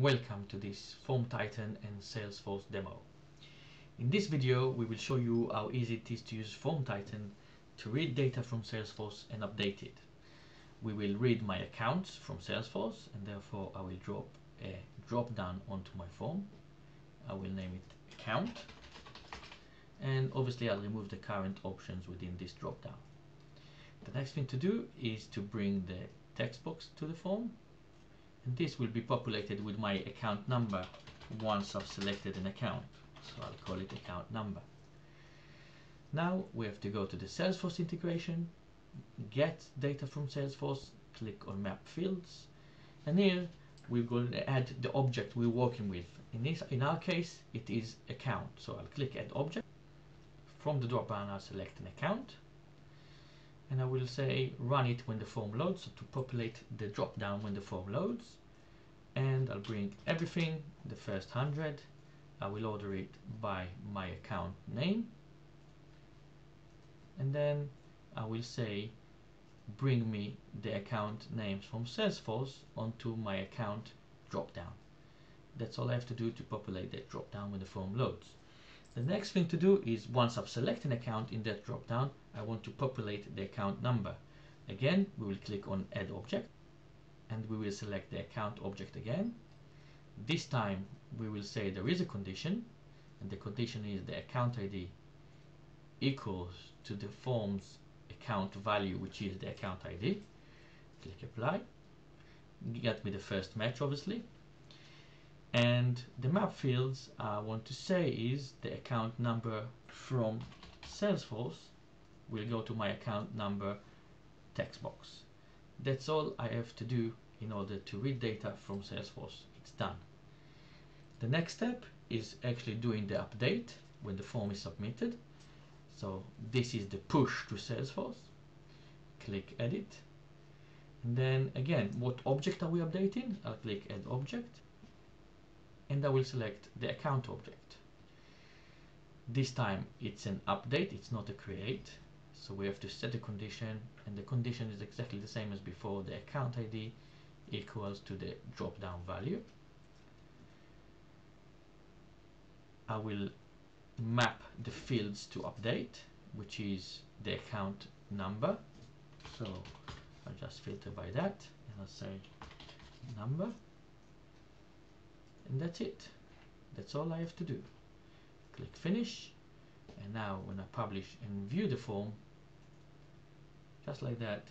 Welcome to this Form Titan and Salesforce demo. In this video we will show you how easy it is to use Form Titan to read data from Salesforce and update it. We will read my accounts from Salesforce and therefore I will drop a drop down onto my form. I will name it account and obviously I'll remove the current options within this drop down. The next thing to do is to bring the text box to the form this will be populated with my account number once I've selected an account. So I'll call it account number. Now we have to go to the Salesforce integration get data from Salesforce click on map fields and here we're going to add the object we're working with. In this in our case it is account. So I'll click add object. From the drop down I'll select an account and I will say run it when the form loads so to populate the drop down when the form loads. And I'll bring everything the first hundred. I will order it by my account name. And then I will say bring me the account names from Salesforce onto my account drop down. That's all I have to do to populate that drop down when the form loads the next thing to do is once I've selected an account in that drop down, I want to populate the account number. Again, we will click on add object and we will select the account object again. This time we will say there is a condition and the condition is the account ID equals to the form's account value which is the account ID. Click apply. Get me the first match obviously and the map fields I want to say is the account number from Salesforce will go to my account number text box. That's all I have to do in order to read data from Salesforce. It's done. The next step is actually doing the update when the form is submitted. So this is the push to Salesforce. Click edit. And then again what object are we updating? I'll click add object and I will select the account object. This time it's an update, it's not a create. So we have to set a condition and the condition is exactly the same as before. The account ID equals to the drop down value. I will map the fields to update, which is the account number. So I'll just filter by that and I'll say number and that's it. That's all I have to do. Click finish. And now when I publish and view the form just like that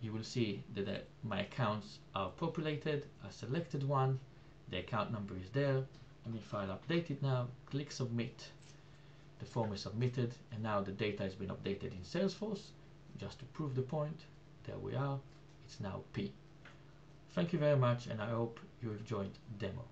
you will see that my accounts are populated I selected one the account number is there and if I'll update it now. Click submit. The form is submitted and now the data has been updated in Salesforce. Just to prove the point there we are. It's now P. Thank you very much and I hope you have joined demo